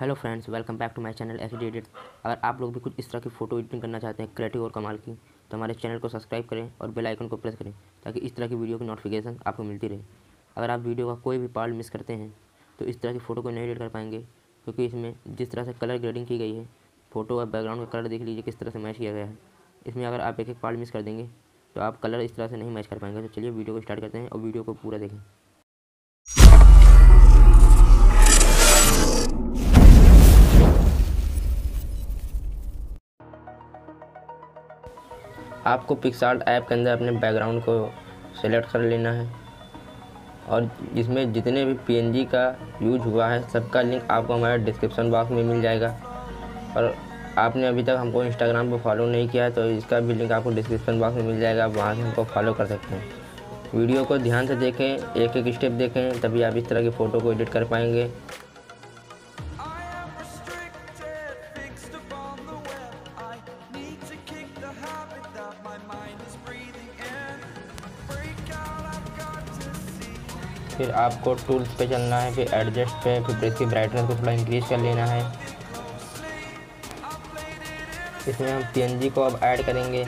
Hello friends, welcome back to my channel S edit अगर आप लोग भी कुछ इस तरह की फ़ोटो एडिटिंग करना चाहते हैं, क्रिएटिव और कमाल की तो हमारे चैनल को सब्सक्राइब करें और बेल आइकन को प्रेस करें, ताकि इस तरह की वीडियो की नोटिफिकेशन आपको मिलती रहे। अगर आप वीडियो का कोई भी पार्ट मिस करते हैं तो इस तरह की फ़ोटो को नहीं एडिट कर पाएँगे, क्योंकि इसमें जिस तरह से कलर ग्रेडिंग की गई है, फ़ोटो और बैकग्राउंड का कलर देख लीजिए किस तरह से मैच किया गया है। इसमें अगर आप एक एक पार्ट मिस कर देंगे तो आप कलर इस तरह से नहीं मैच कर पाएँगे। तो चलिए वीडियो को स्टार्ट करते हैं और वीडियो को पूरा देखें। आपको पिक्सार्ट ऐप के अंदर अपने बैकग्राउंड को सेलेक्ट कर लेना है। और जिसमें जितने भी पीएनजी का यूज़ हुआ है, सबका लिंक आपको हमारे डिस्क्रिप्शन बॉक्स में मिल जाएगा। और आपने अभी तक हमको इंस्टाग्राम पर फॉलो नहीं किया है तो इसका भी लिंक आपको डिस्क्रिप्शन बॉक्स में मिल जाएगा आप वहाँ से हमको फॉलो कर सकते हैं। वीडियो को ध्यान से देखें एक एक स्टेप देखें, तभी आप इस तरह की फ़ोटो को एडिट कर पाएँगे। फिर आपको टूल्स पे चलना है, फिर एडजस्ट पे, फिर इसकी ब्राइटनेस को थोड़ा इंक्रीज कर लेना है। इसमें हम पीएनजी को अब ऐड करेंगे।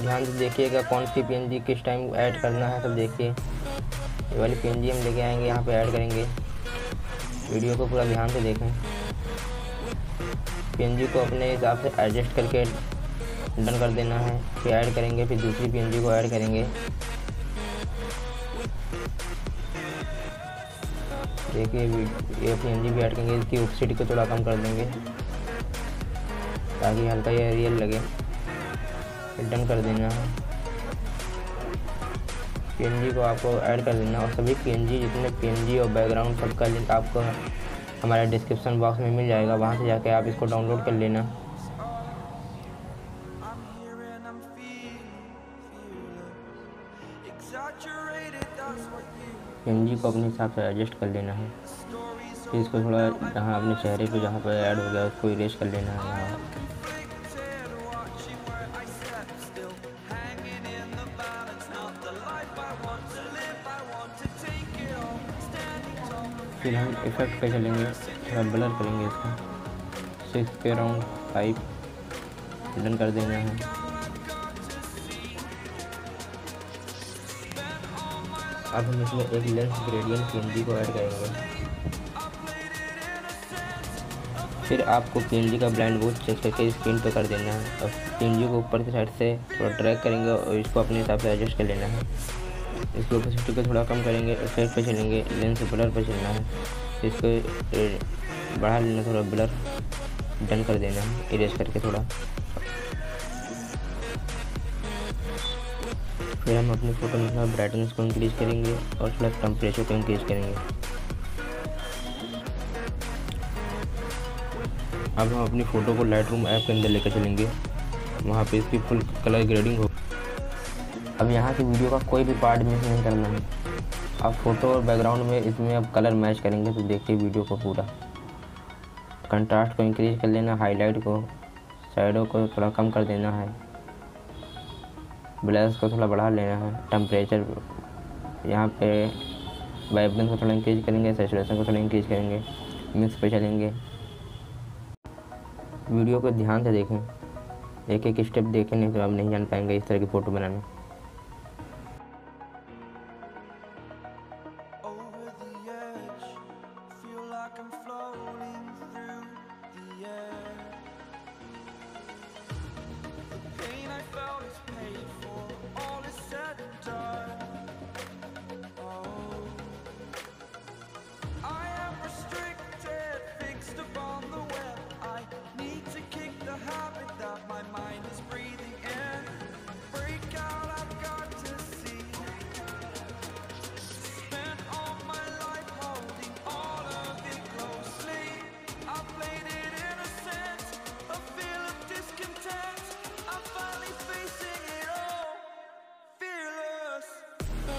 ध्यान से देखिएगा कौन सी पीएनजी किस टाइम ऐड करना है, सब देखिए। ये वाली पीएनजी हम लेके आएँगे, यहाँ पे ऐड करेंगे। वीडियो को पूरा ध्यान से देखें। पीएनजी को अपने हिसाब से एडजस्ट करके डन कर देना है। फिर ऐड करेंगे, फिर दूसरी पीएनजी को ऐड करेंगे। देखिए ये पी एन जी भी ऐड करेंगे इसकी ऑक्सीडी को थोड़ा कम कर देंगे, ताकि हल्का ये रियल लगे। डन कर देना। पी को आपको ऐड कर देना। और सभी पी जितने पी और बैकग्राउंड सबका लिंक आपको हमारे डिस्क्रिप्शन बॉक्स में मिल जाएगा। वहाँ से जाके आप इसको डाउनलोड कर लेना। एम को अपने हिसाब से एडजस्ट कर लेना है। फिर इसको थोड़ा जहाँ अपने चेहरे पे जहाँ पर ऐड हो गया, उसको इरेज कर लेना है। यहाँ फिर हम इफ़ेक्ट पे चलेंगे, थोड़ा ब्लर करेंगे इसको। सिक्स के राउंड फाइव डन कर देना है। अब हम इसमें एक लेंस ग्रेडियंट पी को ऐड करेंगे। फिर आपको पी का ब्लाइंड बोर्ड चेक करके स्क्रीन पर कर देना है। और पी को ऊपर की साइड से थोड़ा ड्रैग करेंगे और इसको अपने हिसाब से एडजस्ट कर लेना है। इसको ओपेसिटी को थोड़ा कम करेंगे इफ़ेक्ट पे चलेंगे लेंस ब्लर पर चलना है। इसको बढ़ा लेना, थोड़ा ब्लर डन कर देना है इरेज करके थोड़ा। फिर हम अपनी फ़ोटो में थोड़ा ब्राइटनेस को इंक्रीज़ करेंगे और थोड़ा टेम्परेचर को इंक्रीज़ करेंगे। अब हम अपनी फ़ोटो को लाइट रूम ऐप के अंदर लेकर चलेंगे। वहाँ पे इसकी फुल कलर ग्रेडिंग हो अब यहाँ की वीडियो का कोई भी पार्ट मिस नहीं करना है। अब फ़ोटो और बैकग्राउंड में इसमें अब कलर मैच करेंगे तो देखिए वीडियो को पूरा। कंट्रास्ट को इंक्रीज कर लेना हाईलाइट को साइडों को थोड़ा कम कर देना है। ब्लैस को थोड़ा बढ़ा लेना है। टेम्परेचर यहाँ पे वाइब्रेंस को थोड़ा इंक्रीज करेंगे सेचुरेशन को थोड़ा इंक्रीज करेंगे मिक्स पे चलेंगे। वीडियो को ध्यान से देखें। एक एक स्टेप देखें, नहीं तो आप नहीं जान पाएँगे इस तरह की फ़ोटो बनाना।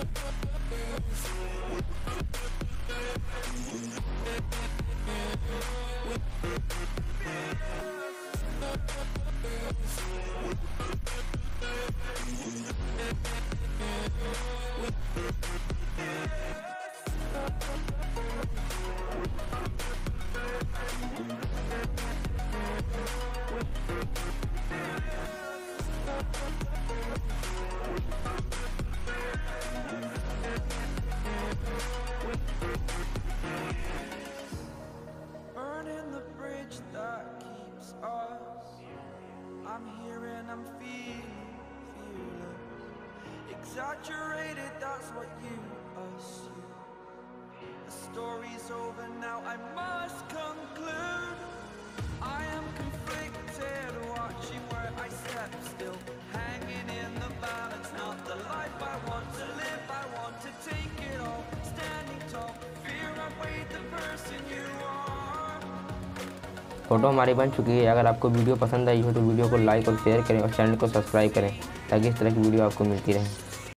Yeah. Exaggerated, that's what you assume. The story's over now, I must conclude. I am conflicted, watching where I step still, hanging in the balance. Not the life I want to live, I want to take it all. Standing tall, fear I weighed the person you are. Photo हमारी बन चुकी है अगर आपको video पसंद आई हो तो video को लाइक और शेयर करें और चैनल को सब्सक्राइब करें ताकि इस तरह की वीडियो आपको मिलती रहे